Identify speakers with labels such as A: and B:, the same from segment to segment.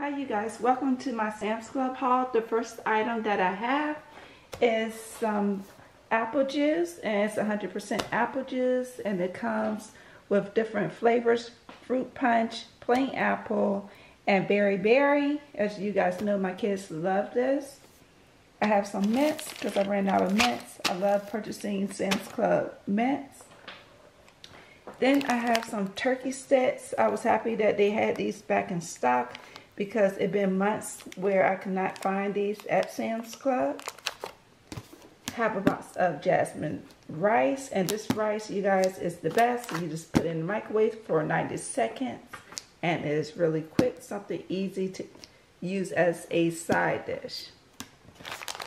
A: Hi you guys, welcome to my Sam's Club haul. The first item that I have is some apple juice and it's 100% apple juice and it comes with different flavors, fruit punch, plain apple, and berry berry. As you guys know, my kids love this. I have some mints because I ran out of mints. I love purchasing Sam's Club mints. Then I have some turkey sticks. I was happy that they had these back in stock because it been months where I could not find these at Sam's Club. Have a box of jasmine rice and this rice you guys is the best. You just put it in the microwave for 90 seconds and it is really quick, something easy to use as a side dish.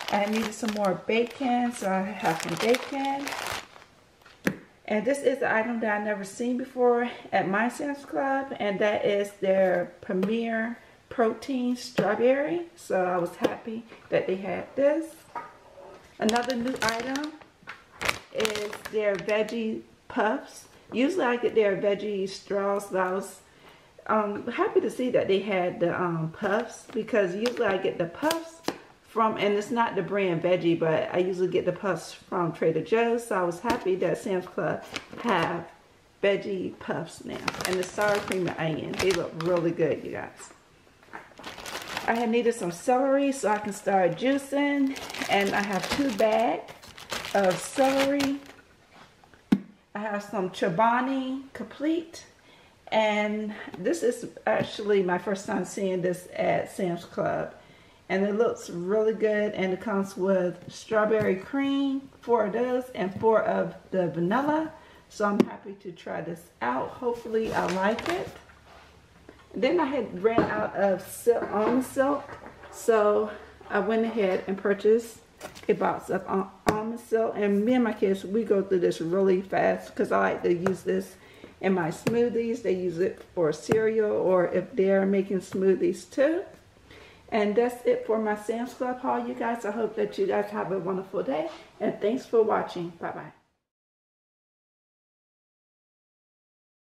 A: I needed some more bacon, so I have some bacon. And this is an item that I never seen before at my Sam's Club, and that is their Premier Protein Strawberry. So I was happy that they had this. Another new item is their Veggie Puffs. Usually I get their Veggie Straws, but I was um, happy to see that they had the um, Puffs because usually I get the Puffs from, and it's not the brand Veggie, but I usually get the puffs from Trader Joe's. So I was happy that Sam's Club have Veggie Puffs now. And the sour cream and onion, they look really good, you guys. I had needed some celery so I can start juicing. And I have two bags of celery. I have some Chobani Complete. And this is actually my first time seeing this at Sam's Club and it looks really good and it comes with strawberry cream four of those and four of the vanilla so I'm happy to try this out hopefully I like it then I had ran out of silk, almond silk so I went ahead and purchased a box of almond silk and me and my kids we go through this really fast because I like to use this in my smoothies they use it for cereal or if they're making smoothies too and that's it for my Sam's Club haul, you guys. I hope that you guys have a wonderful day. And thanks for watching. Bye-bye.